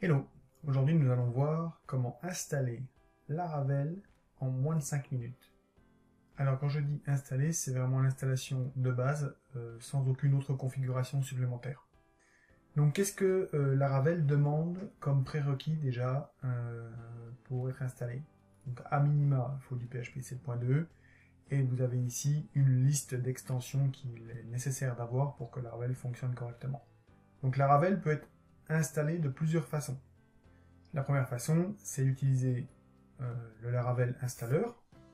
Hello, aujourd'hui nous allons voir comment installer Laravel en moins de 5 minutes. Alors quand je dis installer, c'est vraiment l'installation de base, euh, sans aucune autre configuration supplémentaire. Donc qu'est-ce que euh, Laravel demande comme prérequis déjà euh, pour être installé? Donc à minima, il faut du PHP 7.2, et vous avez ici une liste d'extensions qu'il est nécessaire d'avoir pour que Laravel fonctionne correctement. Donc Laravel peut être installé de plusieurs façons. La première façon, c'est d'utiliser euh, le Laravel installer,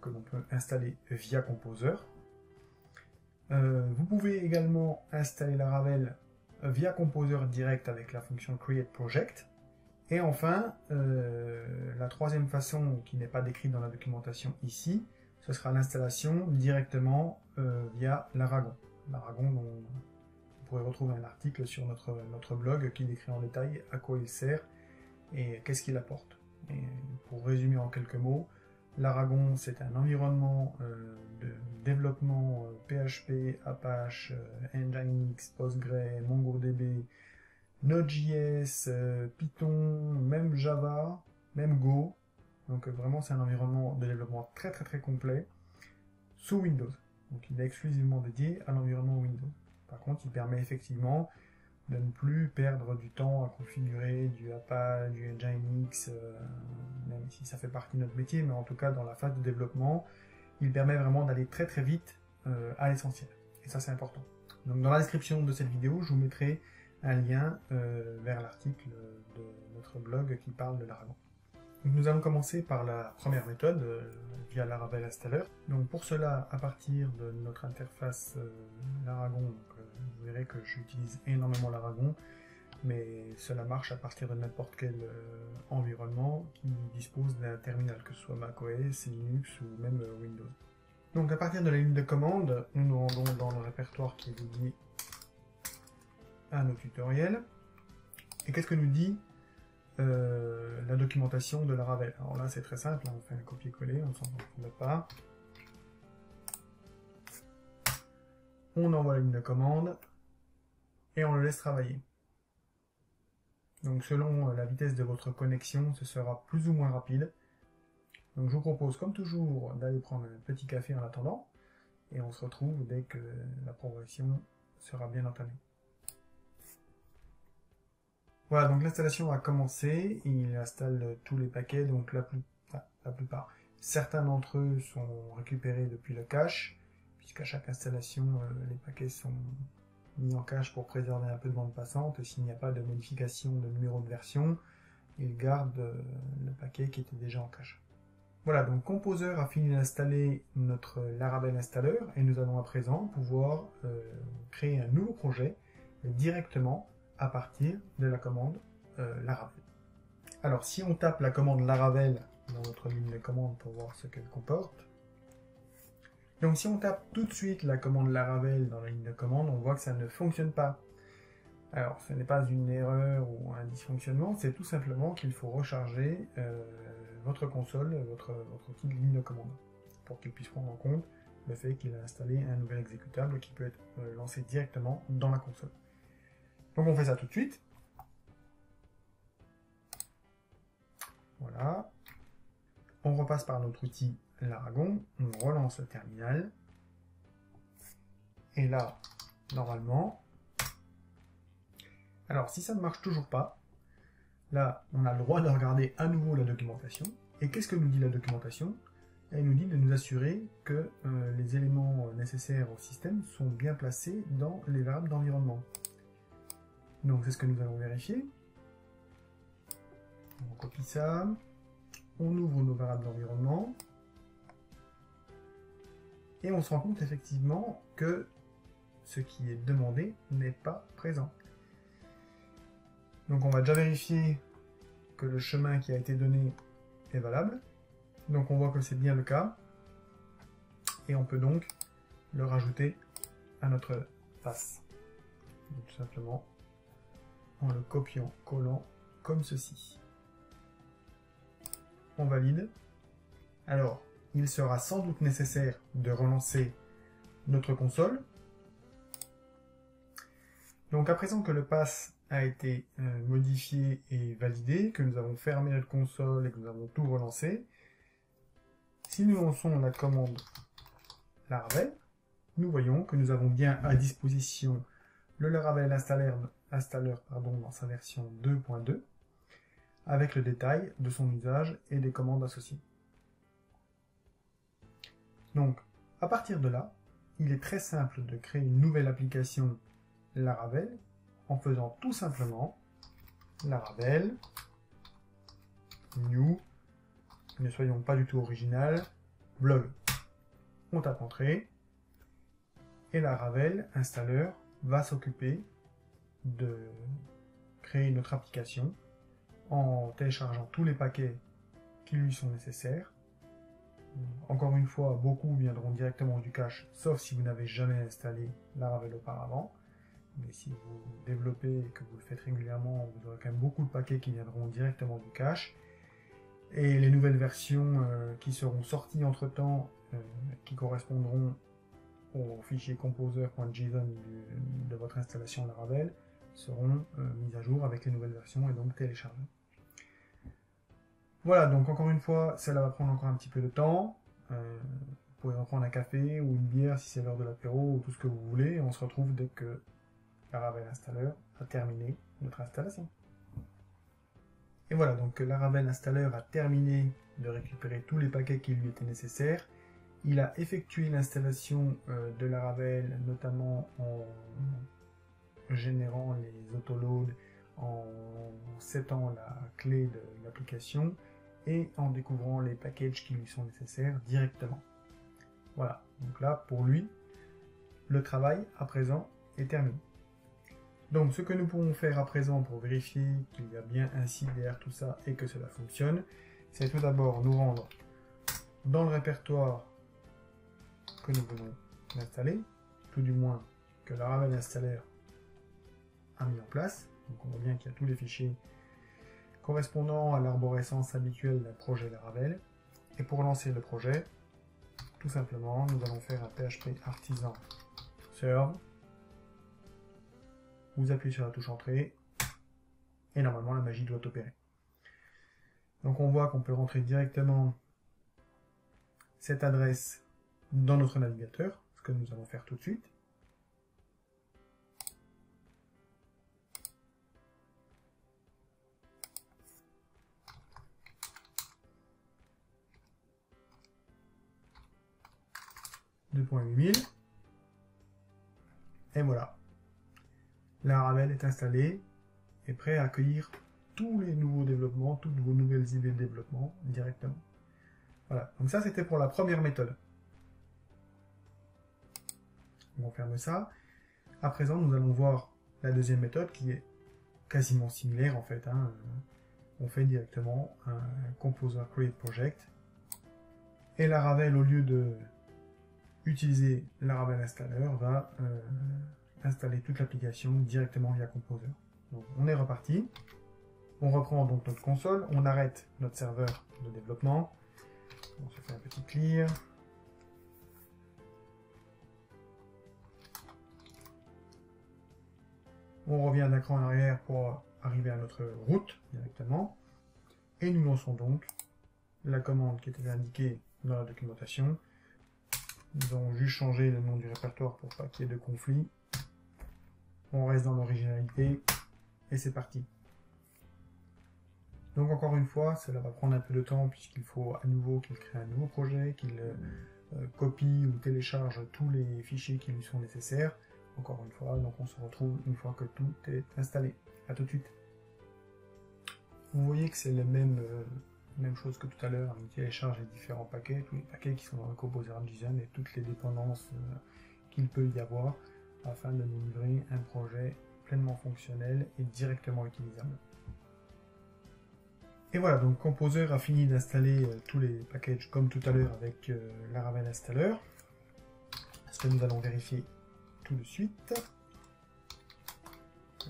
que l'on peut installer via Composer. Euh, vous pouvez également installer Laravel via Composer direct avec la fonction Create Project. Et enfin, euh, la troisième façon qui n'est pas décrite dans la documentation ici, ce sera l'installation directement via l'Aragon. L'Aragon retrouver un article sur notre, blog qui décrit en détail à quoi il sert et qu'est-ce qu'il apporte. Pour résumer en quelques mots, l'Aragon c'est un environnement euh, de développement PHP, euh, Apache, euh, Nginx, Postgre, MongoDB, Node.js, Python, même Java, même Go. Donc vraiment c'est un environnement de développement très très très complet sous Windows. Donc il est exclusivement dédié à l'environnement Windows. Par contre il permet effectivement de ne plus perdre du temps à configurer du APA, du Nginx, euh, même si ça fait partie de notre métier, mais en tout cas dans la phase de développement, il permet vraiment d'aller très très vite euh, à l'essentiel. Et ça c'est important. Donc dans la description de cette vidéo, je vous mettrai un lien euh, vers l'article de notre blog qui parle de l'Aragon. Nous allons commencer par la première méthode, via Laravel Installer. Donc pour cela, à partir de notre interface Laragon, vous verrez que j'utilise énormément l'Aragon, mais cela marche à partir de n'importe quel euh, environnement qui dispose d'un terminal, que ce soit macOS, Linux ou même euh, Windows. Donc à partir de la ligne de commande, nous nous rendons dans le répertoire qui est dédié à nos tutoriels. Et qu'est-ce que nous dit euh, la documentation de Laravel Alors là c'est très simple, hein, on fait un copier-coller, on ne s'en fout pas. On envoie la ligne de commande, et on le laisse travailler. Donc selon euh, la vitesse de votre connexion, ce sera plus ou moins rapide. Donc je vous propose comme toujours d'aller prendre un petit café en attendant, et on se retrouve dès que la progression sera bien entamée. Voilà, donc l'installation a commencé, il installe tous les paquets, donc la, la plupart. Certains d'entre eux sont récupérés depuis le cache, puisqu'à chaque installation, euh, les paquets sont mis en cache pour préserver un peu de bande passante. S'il n'y a pas de modification de numéro de version, il garde euh, le paquet qui était déjà en cache. Voilà, donc Composer a fini d'installer notre Laravel installer et nous allons à présent pouvoir euh, créer un nouveau projet directement à partir de la commande Laravel. Alors si on tape la commande Laravel dans notre ligne de commande pour voir ce qu'elle comporte, donc si on tape tout de suite la commande Laravel dans la ligne de commande, on voit que ça ne fonctionne pas. Alors ce n'est pas une erreur ou un dysfonctionnement, c'est tout simplement qu'il faut recharger euh, votre console, votre, outil de ligne de commande, pour qu'il puisse prendre en compte le fait qu'il a installé un nouvel exécutable qui peut être euh, lancé directement dans la console. Donc on fait ça tout de suite. Voilà. On repasse par notre outil l'Aragon, on relance le terminal. Et là, normalement, alors si ça ne marche toujours pas, là, on a le droit de regarder à nouveau la documentation. Et qu'est-ce que nous dit la documentation? Elle nous dit de nous assurer que euh, les éléments nécessaires au système sont bien placés dans les variables d'environnement. Donc c'est ce que nous allons vérifier. On copie ça, on ouvre nos variables d'environnement, et on se rend compte effectivement que ce qui est demandé n'est pas présent. Donc on va déjà vérifier que le chemin qui a été donné est valable. Donc on voit que c'est bien le cas. Et on peut donc le rajouter à notre face. tout simplement en le copiant, collant comme ceci. On valide. Alors, il sera sans doute nécessaire de relancer notre console. Donc à présent que le pass a été euh, modifié et validé, que nous avons fermé notre console et que nous avons tout relancé, si nous lançons la commande Laravel, nous voyons que nous avons bien à disposition le Laravel installer, dans sa version 2.2, avec le détail de son usage et des commandes associées. Donc, à partir de là, il est très simple de créer une nouvelle application Laravel en faisant tout simplement Laravel new, ne soyons pas du tout original, blog. On tape entrée et Laravel installeur va s'occuper de créer notre application en téléchargeant tous les paquets qui lui sont nécessaires. Encore une fois, beaucoup viendront directement du cache, sauf si vous n'avez jamais installé Laravel auparavant. Mais si vous développez et que vous le faites régulièrement, vous aurez quand même beaucoup de paquets qui viendront directement du cache. Et les nouvelles versions euh, qui seront sorties entre-temps, euh, qui correspondront au fichier composer.json de votre installation Laravel, seront euh, mises à jour avec les nouvelles versions et donc téléchargées. Voilà, donc encore une fois, cela va prendre encore un petit peu de temps. Euh, vous pouvez en prendre un café ou une bière si c'est l'heure de l'apéro ou tout ce que vous voulez. On se retrouve dès que Laravel Installer a terminé notre installation. Et voilà, donc Laravel Installer a terminé de récupérer tous les paquets qui lui étaient nécessaires. Il a effectué l'installation euh, de Laravel, notamment en générant les autoloads, en setant la clé de l'application et en découvrant les packages qui lui sont nécessaires directement. Voilà, donc là, pour lui, le travail à présent est terminé. Donc ce que nous pouvons faire à présent pour vérifier qu'il y a bien un site derrière tout ça et que cela fonctionne, c'est tout d'abord nous rendre dans le répertoire que nous venons d'installer, tout du moins que la Ravel Installer a mis en place. Donc on voit bien qu'il y a tous les fichiers correspondant à l'arborescence habituelle d'un projet Laravel. Et pour lancer le projet, tout simplement, nous allons faire un PHP artisan serve. Vous appuyez sur la touche entrée et normalement la magie doit opérer. Donc on voit qu'on peut rentrer directement cette adresse dans notre navigateur, ce que nous allons faire tout de suite. 2.8000. Et voilà. La Ravel est installée et prêt à accueillir tous les nouveaux développements, toutes vos nouvelles idées de développement directement. Voilà. Donc ça, c'était pour la première méthode. On ferme ça. À présent, nous allons voir la deuxième méthode qui est quasiment similaire en fait. Hein. On fait directement un Composer Create Project. Et la Ravel, au lieu de utiliser Laravel Installer va euh, installer toute l'application directement via Composer. Donc, on est reparti. On reprend donc notre console, on arrête notre serveur de développement. On se fait un petit clear. On revient d'un cran en arrière pour arriver à notre route directement. Et nous lançons donc la commande qui était indiquée dans la documentation nous allons juste changer le nom du répertoire pour pas qu'il y ait de conflit. On reste dans l'originalité et c'est parti. Donc encore une fois, cela va prendre un peu de temps puisqu'il faut à nouveau qu'il crée un nouveau projet, qu'il euh, euh, copie ou télécharge tous les fichiers qui lui sont nécessaires. Encore une fois, donc on se retrouve une fois que tout est installé. A tout de suite. Vous voyez que c'est le même euh, même chose que tout à l'heure, on télécharge les différents paquets, tous les paquets qui sont dans le composer design et toutes les dépendances euh, qu'il peut y avoir afin de livrer un projet pleinement fonctionnel et directement utilisable. Et voilà, donc Composer a fini d'installer euh, tous les packages comme tout à l'heure avec euh, Laravel Installer. Ce que nous allons vérifier tout de suite.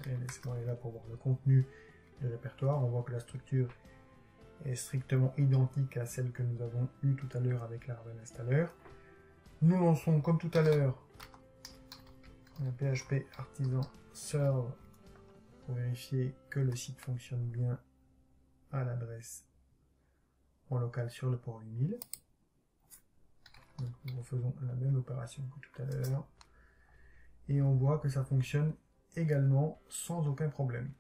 Laissez-moi aller là pour voir le contenu du répertoire. On voit que la structure est strictement identique à celle que nous avons eue tout à l'heure avec Laravel Installer. Nous lançons comme tout à l'heure un PHP artisan serve pour vérifier que le site fonctionne bien à l'adresse en local sur le port 8000. Donc nous refaisons la même opération que tout à l'heure. Et on voit que ça fonctionne également sans aucun problème.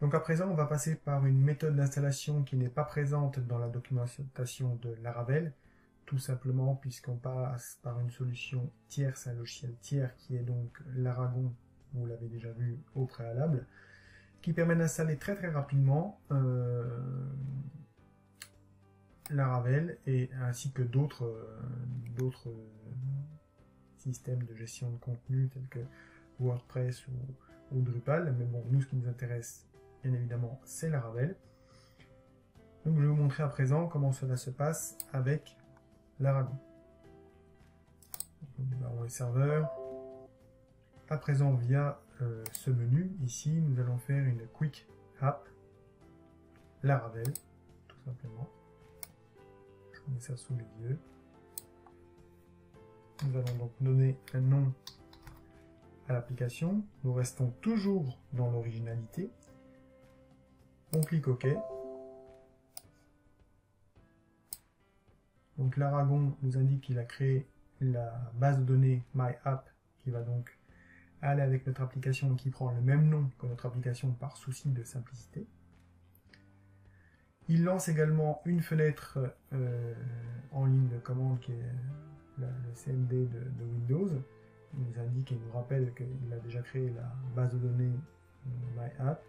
Donc à présent, on va passer par une méthode d'installation qui n'est pas présente dans la documentation de Laravel, tout simplement puisqu'on passe par une solution tierce, un logiciel tiers qui est donc l'Aragon, vous l'avez déjà vu au préalable, qui permet d'installer très très rapidement euh, Laravel et ainsi que d'autres euh, systèmes de gestion de contenu tels que WordPress ou Drupal. Mais bon, nous ce qui nous intéresse bien évidemment, c'est Laravel. Donc je vais vous montrer à présent comment cela se passe avec l'Aragon. Nous démarrons les serveurs. À présent, via euh, ce menu, ici, nous allons faire une Quick App Laravel, tout simplement. Je vous mets ça sous les yeux. Nous allons donc donner un nom à l'application. Nous restons toujours dans l'originalité. On clique OK. Donc l'Aragon nous indique qu'il a créé la base de données MyApp qui va donc aller avec notre application qui prend le même nom que notre application par souci de simplicité. Il lance également une fenêtre euh, en ligne de commande qui est le CMD de, Windows. Il nous indique et nous rappelle qu'il a déjà créé la base de données MyApp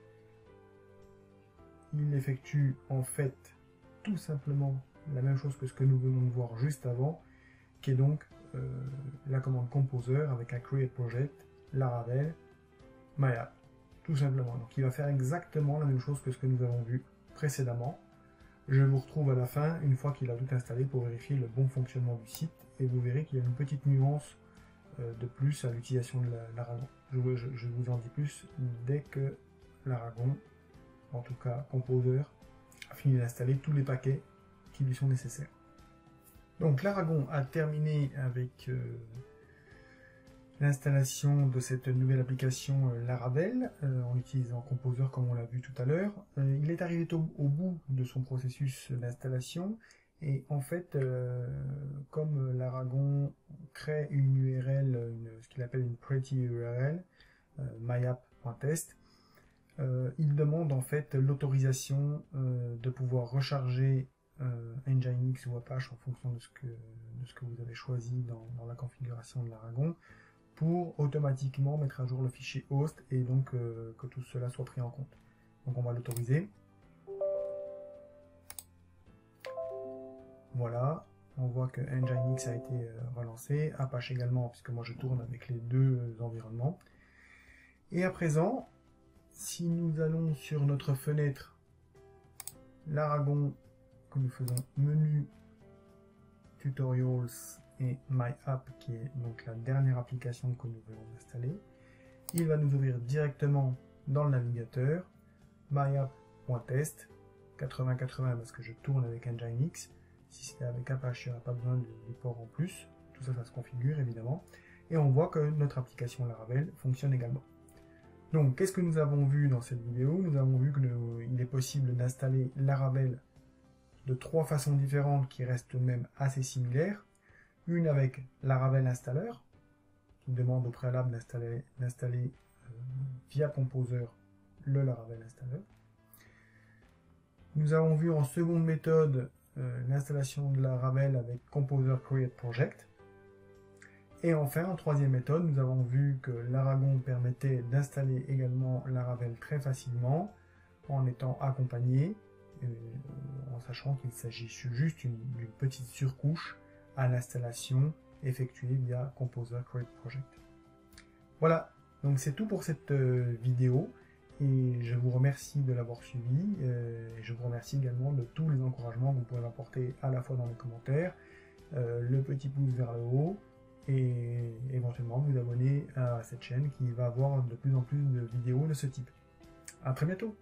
il effectue en fait tout simplement la même chose que ce que nous venons de voir juste avant, qui est donc euh, la commande composer avec un create project, Laravel, MyApp, tout simplement. Donc il va faire exactement la même chose que ce que nous avons vu précédemment. Je vous retrouve à la fin, une fois qu'il a tout installé, pour vérifier le bon fonctionnement du site, et vous verrez qu'il y a une petite nuance euh, de plus à l'utilisation de l'Aragon. Je, je, vous en dis plus dès que l'Aragon en tout cas Composer, a fini d'installer tous les paquets qui lui sont nécessaires. Donc l'Aragon a terminé avec euh, l'installation de cette nouvelle application euh, Laravel euh, en utilisant Composer comme on l'a vu tout à l'heure. il est arrivé au, bout de son processus d'installation et en fait comme l'Aragon crée une URL, ce qu'il appelle une pretty URL, myapp.test, euh, il demande en fait l'autorisation euh, de pouvoir recharger euh, Nginx ou Apache en fonction de ce que, ce que vous avez choisi dans, la configuration de l'Aragon pour automatiquement mettre à jour le fichier host et donc que tout cela soit pris en compte. Donc on va l'autoriser. Voilà, on voit que Nginx a été relancé, Apache également, puisque moi je tourne avec les deux environnements. Et à présent, si nous allons sur notre fenêtre l'Aragon que nous faisons menu tutorials et my app qui est donc la dernière application que nous voulons installer il va nous ouvrir directement dans le navigateur myapp.test 8080 parce que je tourne avec Nginx. Si c'était avec Apache il n'y aura pas besoin du port en plus. Tout ça ça se configure évidemment. Et on voit que notre application Laravel fonctionne également donc, qu'est-ce que nous avons vu dans cette vidéo? Nous avons vu qu'il est possible d'installer Laravel de trois façons différentes qui restent même assez similaires. Une avec Laravel Installer, qui demande au préalable d'installer euh, via Composer le Laravel Installer. Nous avons vu en seconde méthode euh, l'installation de Laravel avec Composer Create Project. Et enfin, en troisième méthode, nous avons vu que l'Aragon permettait d'installer également Laravel très facilement en étant accompagné, euh, en sachant qu'il s'agit juste d'une petite surcouche à l'installation effectuée via Composer Create Project. Voilà, donc c'est tout pour cette euh, vidéo et je vous remercie de l'avoir suivi euh, et je vous remercie également de tous les encouragements que vous pouvez m'apporter à la fois dans les commentaires, le petit pouce vers le haut, et éventuellement vous abonner à cette chaîne qui va avoir de plus en plus de vidéos de ce type. A très bientôt